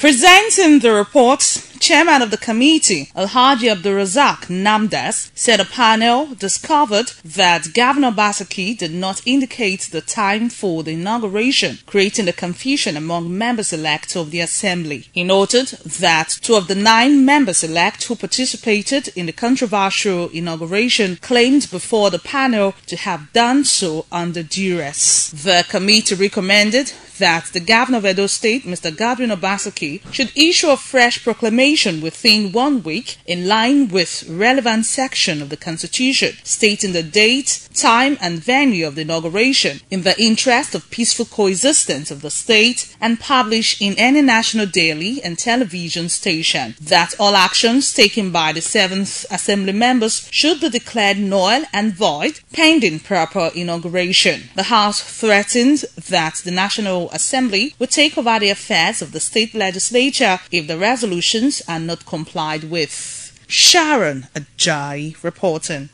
Presenting the report, Chairman of the committee, Alhaji Abdulrazak Namdas, said a panel discovered that Governor Obaseki did not indicate the time for the inauguration, creating a confusion among members-elect of the Assembly. He noted that two of the nine members-elect who participated in the controversial inauguration claimed before the panel to have done so under duress. The committee recommended that the governor of Edo State, Mr. Godwin Obaseki, should issue a fresh proclamation within one week in line with relevant section of the Constitution, stating the date, time, and venue of the inauguration in the interest of peaceful coexistence of the state and publish in any national daily and television station that all actions taken by the seventh assembly members should be declared null and void pending proper inauguration. The House threatened that the National Assembly would take over the affairs of the state legislature if the resolutions are not complied with. Sharon Ajayi reporting.